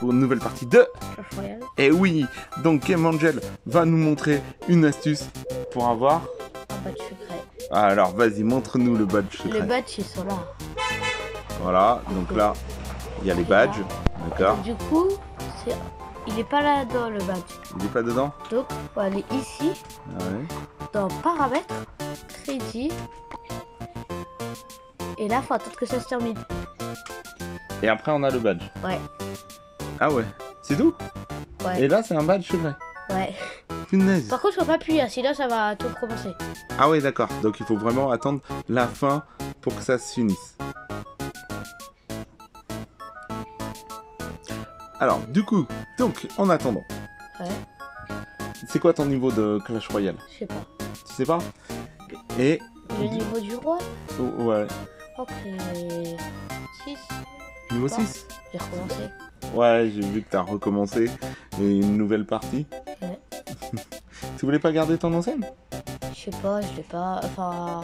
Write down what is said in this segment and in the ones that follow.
pour une nouvelle partie de... Clash Royale. Et oui, donc Game Angel va nous montrer une astuce pour avoir... Un badge secret. Ah, alors vas-y, montre-nous le badge secret. Les badges, ils sont là. Voilà, donc là, il y a les badges, d'accord Du coup, il est pas là dans le badge. Il est pas dedans Donc, on va aller ici, Ouais. dans paramètres, crédit. Et là, faut attendre que ça se termine. Et après, on a le badge. Ouais, Ah ouais, c'est tout ouais, Et là, c'est un badge secret. ouais. Punaise. Par contre, peux pas appuyer, hein, sinon ça va tout recommencer. Ah ouais, d'accord. Donc il faut vraiment attendre la fin pour que ça se finisse. Alors, du coup, donc, en attendant, Ouais, c'est quoi ton niveau de Clash Royale? Je sais pas. Tu sais pas? Et... Le niveau du roi? Ouais, Ok. 6. niveau Bon. 6 J'ai recommencé. Ouais, j'ai vu que t'as recommencé une nouvelle partie. Ouais. tu voulais pas garder ton ancienne? Je sais pas, je l'ai pas. Enfin.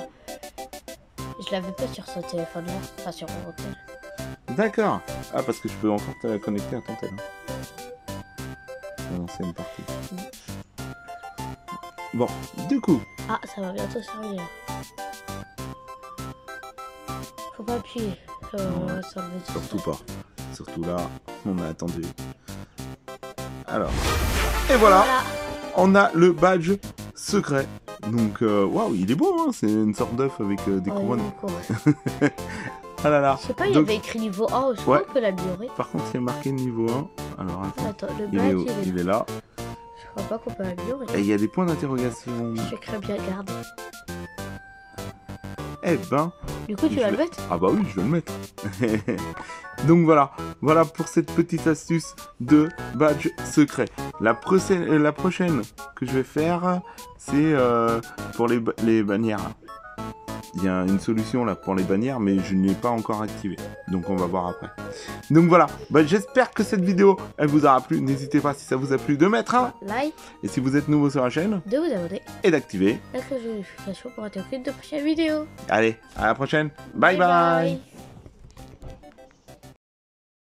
Je l'avais pas sur ce téléphone là. Enfin, sur mon tel. D'accord. Ah, parce que je peux encore te connecter à ton tel. hein. Ton ancienne partie. Bon, du coup, Ah, ça va bientôt servir. Faut pas appuyer. Euh, ça va être- Surtout pas. Surtout là, on a attendu. Alors. Et voilà, on a le badge secret. Donc, euh, waouh, il est beau, hein c'est une sorte d'œuf avec euh, des couronnes. Ah là là. Je sais pas, il y Donc, avait écrit niveau 1, je Ouais. crois qu'on peut l'améliorer. Par contre, c'est marqué niveau 1. Alors, attends. Attends, le Il est, badge, où il est, il est là. Je crois pas qu'on peut l'améliorer. Et il y a des points d'interrogation. Je crée bien garder. Eh ben. Du coup, tu vas le mettre? Ah bah oui, je vais le mettre. Donc voilà, voilà pour cette petite astuce de badge secret. La, prochaine- euh, la prochaine que je vais faire, c'est euh, pour les bannières. Il y a une solution là pour les bannières, mais je ne l'ai pas encore activée. Donc on va voir après. Donc voilà, bah, j'espère que cette vidéo, elle vous aura plu. N'hésitez pas si ça vous a plu de mettre un. Like, Et si vous êtes nouveau sur la chaîne, de vous abonner, et d'activer. la cloche de notification pour être au de prochaines vidéos. Allez, à la prochaine. bye. bye.